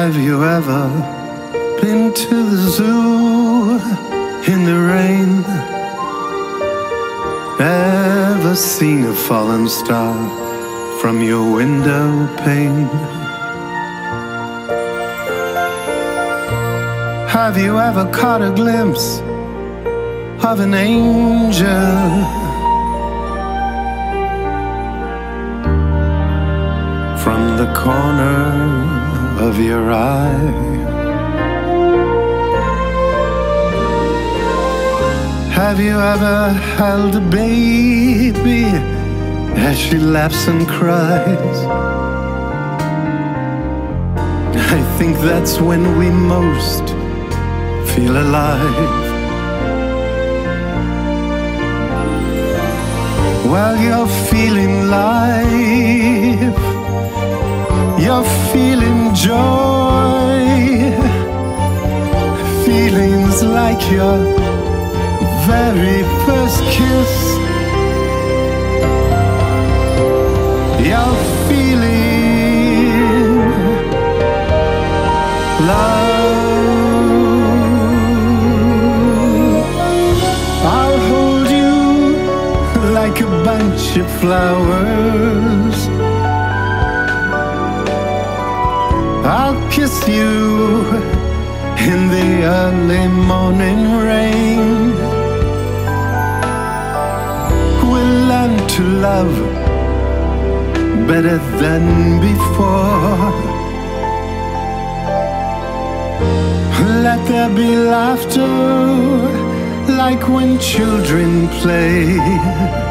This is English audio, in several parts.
Have you ever been to the zoo in the rain? Ever seen a fallen star from your window pane? Have you ever caught a glimpse of an angel? From the corner of your eye. Have you ever held a baby as she laughs and cries? I think that's when we most feel alive. While you're feeling life, you're feeling joy, feelings like your very first kiss. You're feeling love. I'll hold you like a bunch of flowers. I'll kiss you in the early morning rain. We'll learn to love better than before. Let there be laughter like when children play.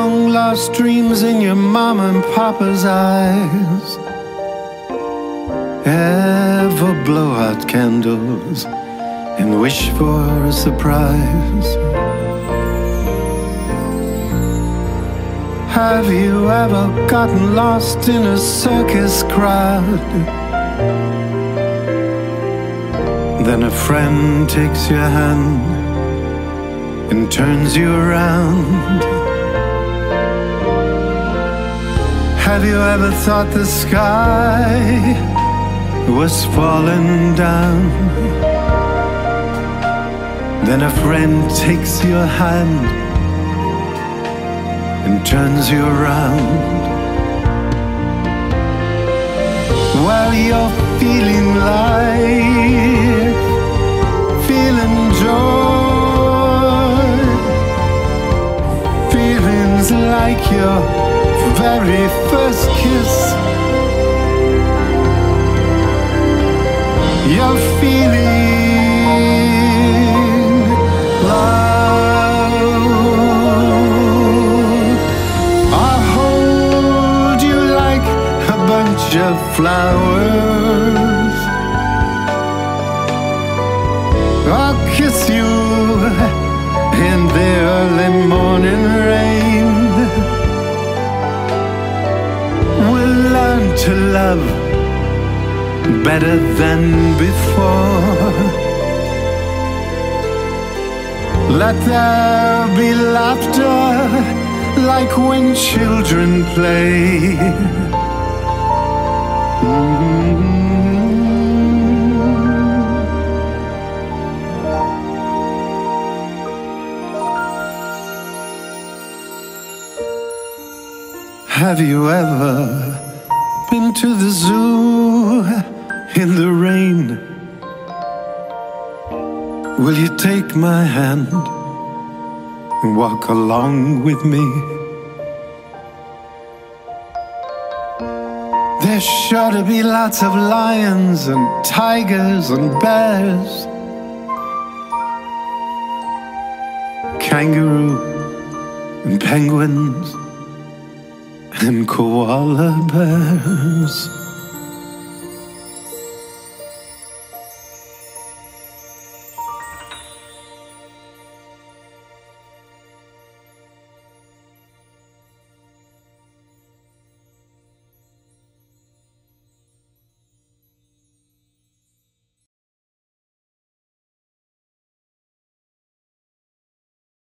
Long lost dreams in your mama and papa's eyes? Ever blow out candles and wish for a surprise? Have you ever gotten lost in a circus crowd? Then a friend takes your hand and turns you around. Have you ever thought the sky was falling down? Then a friend takes your hand and turns you around. While you're feeling life, bunch of flowers. I'll kiss you in the early morning rain. We'll learn to love better than before. Let there be laughter like when children play. Have you ever been to the zoo in the rain? Will you take my hand and walk along with me? There's sure to be lots of lions and tigers and bears, kangaroo and penguins and koala bears.